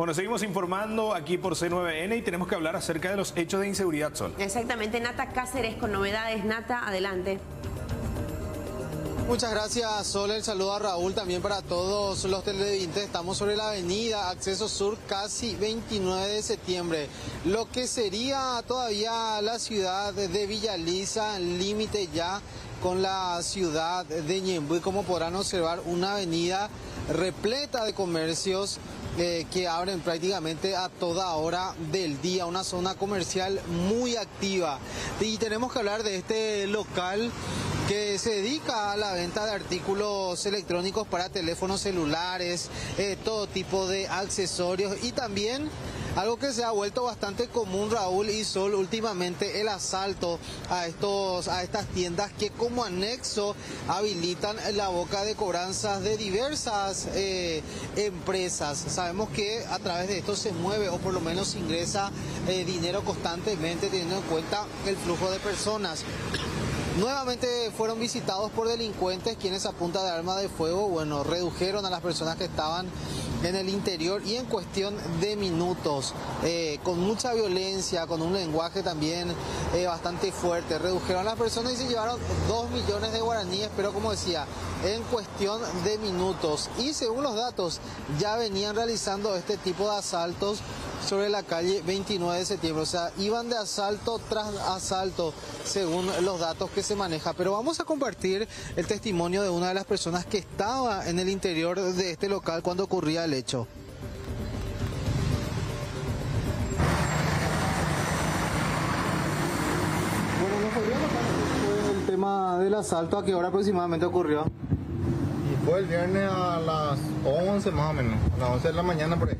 Bueno, seguimos informando aquí por C9N y tenemos que hablar acerca de los hechos de inseguridad, Sol. Exactamente, Nata Cáceres con novedades. Nata, adelante. Muchas gracias, Sol. El saludo a Raúl también para todos los televidentes. Estamos sobre la avenida Acceso Sur, casi 29 de septiembre. Lo que sería todavía la ciudad de Villaliza, límite ya con la ciudad de Ñembuy, como podrán observar, una avenida repleta de comercios eh, que abren prácticamente a toda hora del día, una zona comercial muy activa. Y tenemos que hablar de este local que se dedica a la venta de artículos electrónicos para teléfonos celulares, eh, todo tipo de accesorios y también algo que se ha vuelto bastante común, Raúl y Sol, últimamente el asalto a, estos, a estas tiendas que como anexo habilitan la boca de cobranzas de diversas eh, empresas. Sabemos que a través de esto se mueve o por lo menos ingresa eh, dinero constantemente teniendo en cuenta el flujo de personas. Nuevamente fueron visitados por delincuentes quienes a punta de arma de fuego, bueno, redujeron a las personas que estaban en el interior y en cuestión de minutos, eh, con mucha violencia, con un lenguaje también eh, bastante fuerte, redujeron las personas y se llevaron dos millones de guaraníes, pero como decía, en cuestión de minutos. Y según los datos, ya venían realizando este tipo de asaltos sobre la calle 29 de septiembre. O sea, iban de asalto tras asalto, según los datos que se maneja. Pero vamos a compartir el testimonio de una de las personas que estaba en el interior de este local cuando ocurría el hecho. Bueno, ¿nos podría contar el tema del asalto? ¿A qué hora aproximadamente ocurrió? Fue el viernes a las 11 más o menos, a las 11 de la mañana por ahí.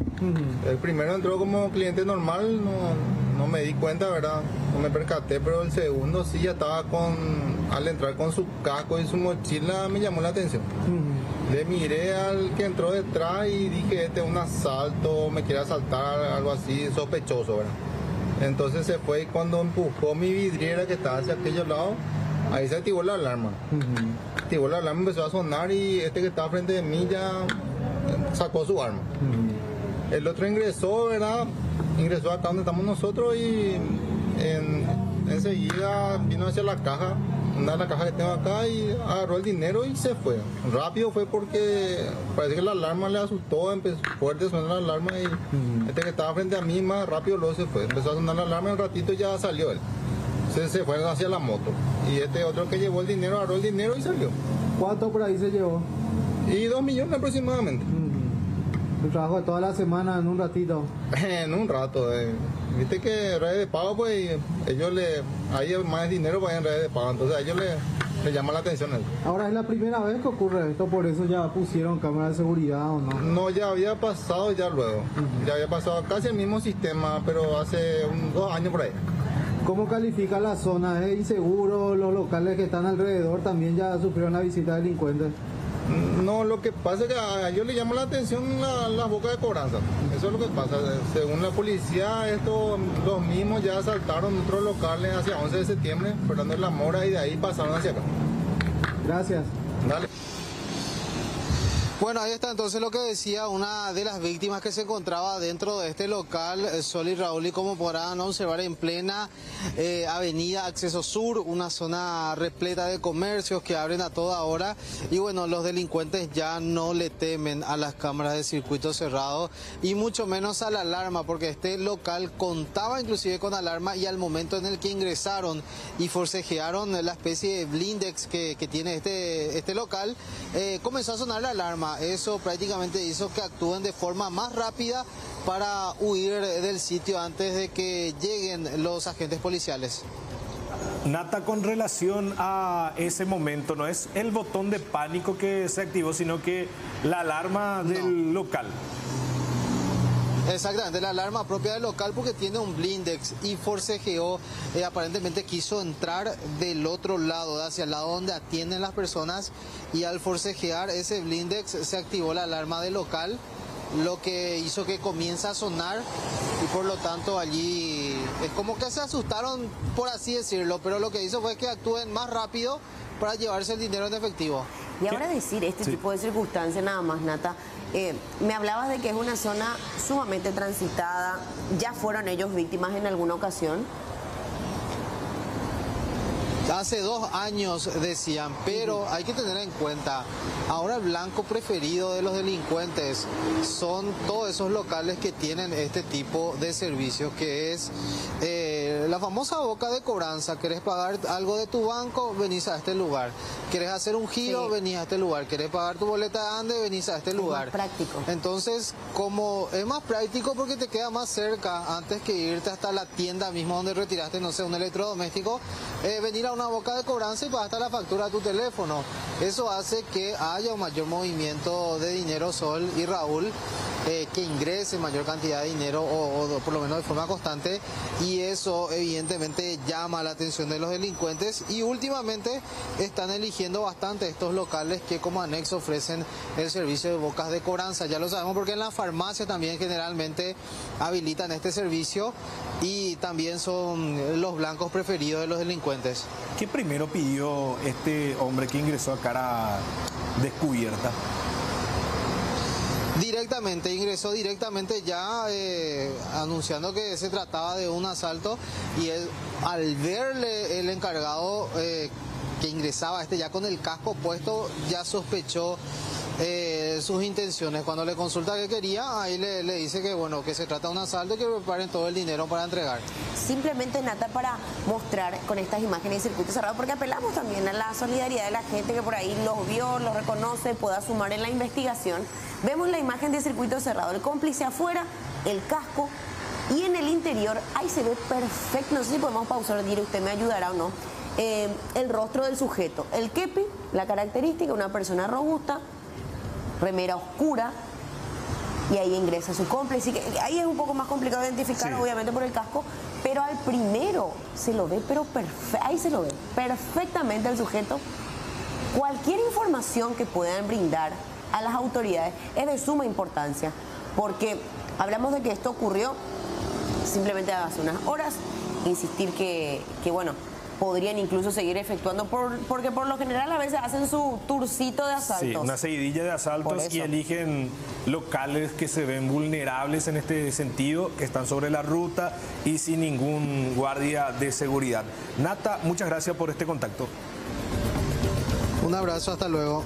El primero entró como cliente normal, no, no, me di cuenta, ¿verdad? No me percaté, pero el segundo sí ya estaba con, al entrar con su casco y su mochila me llamó la atención. Le miré al que entró detrás y dije, este es un asalto, me quiere asaltar, algo así, sospechoso, ¿verdad? Entonces se fue y cuando empujó mi vidriera que estaba hacia aquellos lados, ahí se activó la alarma. Activó la alarma, empezó a sonar y este que estaba frente de mí ya sacó su arma. El otro ingresó, ¿verdad? Ingresó acá donde estamos nosotros y en, enseguida vino hacia la caja, una de las cajas que tengo acá y agarró el dinero y se fue. Rápido fue porque parece que la alarma le asustó, empezó fuerte sonar la alarma y este que estaba frente a mí más rápido luego se fue. Empezó a sonar la alarma y un ratito ya salió él. Entonces se fue hacia la moto. Y este otro que llevó el dinero agarró el dinero y salió. ¿Cuánto por ahí se llevó? Y dos millones aproximadamente. El trabajo de toda la semana en un ratito. en un rato. Eh. Viste que redes de pago, pues ellos le. Hay más dinero para en redes de pago, entonces a ellos le, le llama la atención eso. Ahora es la primera vez que ocurre esto, por eso ya pusieron cámaras de seguridad o no. No, ya había pasado ya luego. Ya había pasado casi el mismo sistema, pero hace un, dos años por ahí. ¿Cómo califica la zona? ¿Es inseguro? ¿Los locales que están alrededor también ya sufrieron la visita de delincuentes? No, lo que pasa es que a ellos les llama la atención la, la boca de cobranza. Eso es lo que pasa. Según la policía, estos los mismos ya asaltaron otros locales hacia 11 de septiembre, Fernando de la Mora, y de ahí pasaron hacia acá. Gracias. Dale. Bueno, ahí está entonces lo que decía una de las víctimas que se encontraba dentro de este local, eh, Sol y Raúl, y como podrán observar en plena eh, avenida Acceso Sur, una zona repleta de comercios que abren a toda hora. Y bueno, los delincuentes ya no le temen a las cámaras de circuito cerrado y mucho menos a la alarma, porque este local contaba inclusive con alarma y al momento en el que ingresaron y forcejearon la especie de blindex que, tiene este, este local, eh, comenzó a sonar la alarma eso prácticamente hizo que actúen de forma más rápida para huir del sitio antes de que lleguen los agentes policiales. Nata, con relación a ese momento, no es el botón de pánico que se activó, sino que la alarma del local. Exactamente, la alarma propia del local porque tiene un blindex y forcejeó, eh, aparentemente quiso entrar del otro lado, hacia el lado donde atienden las personas y al forcejear ese blindex se activó la alarma del local, lo que hizo que comience a sonar y por lo tanto allí es como que se asustaron, por así decirlo, pero lo que hizo fue que actúen más rápido para llevarse el dinero en efectivo. Y ahora decir este tipo de circunstancias nada más, Nata. Eh, me hablabas de que es una zona sumamente transitada. ¿Ya fueron ellos víctimas en alguna ocasión? Hace dos años decían, pero hay que tener en cuenta, ahora el blanco preferido de los delincuentes son todos esos locales que tienen este tipo de servicios, que es eh, la famosa boca de cobranza. ¿Querés pagar algo de tu banco? Venís a este lugar. ¿Querés hacer un giro? Venís a este lugar. ¿Querés pagar tu boleta de ande? Venís a este lugar. Es más práctico. Entonces, como es más práctico porque te queda más cerca antes que irte hasta la tienda mismo donde retiraste, no sé, un electrodoméstico, eh, venir a una boca de cobranza y hasta la factura a tu teléfono. Eso hace que haya un mayor movimiento de dinero, Sol y Raúl, eh, que ingrese mayor cantidad de dinero o, por lo menos de forma constante y eso evidentemente llama la atención de los delincuentes y últimamente están eligiendo bastante estos locales que como anexo ofrecen el servicio de bocas de cobranza. Ya lo sabemos porque en la farmacia también generalmente habilitan este servicio y también son los blancos preferidos de los delincuentes. ¿Qué primero pidió este hombre que ingresó a cara descubierta? Directamente, ingresó directamente ya eh, anunciando que se trataba de un asalto y él, al verle el encargado eh, que ingresaba este ya con el casco puesto, ya sospechó eh, sus intenciones. Cuando le consulta qué quería, ahí le, dice que bueno, que se trata de un asalto y que preparen todo el dinero para entregar. Simplemente Nata para mostrar con estas imágenes de circuito cerrado, porque apelamos también a la solidaridad de la gente que por ahí los vio, los reconoce, pueda sumar en la investigación. Vemos la imagen de circuito cerrado, el cómplice afuera, el casco y en el interior, ahí se ve perfecto, no sé si podemos pausar, diré usted me ayudará o no, eh, el rostro del sujeto, el kepi, la característica, una persona robusta, remera oscura, y ahí ingresa su cómplice. Ahí es un poco más complicado identificar, obviamente por el casco, pero al primero se lo ve, pero ahí se lo ve perfectamente el sujeto. Cualquier información que puedan brindar a las autoridades es de suma importancia, porque hablamos de que esto ocurrió simplemente hace unas horas, insistir que, que bueno, podrían incluso seguir efectuando, por, porque por lo general a veces hacen su turcito de asaltos. Sí, una seguidilla de asaltos y eligen locales que se ven vulnerables en este sentido, que están sobre la ruta y sin ningún guardia de seguridad. Nata, muchas gracias por este contacto. Un abrazo, hasta luego.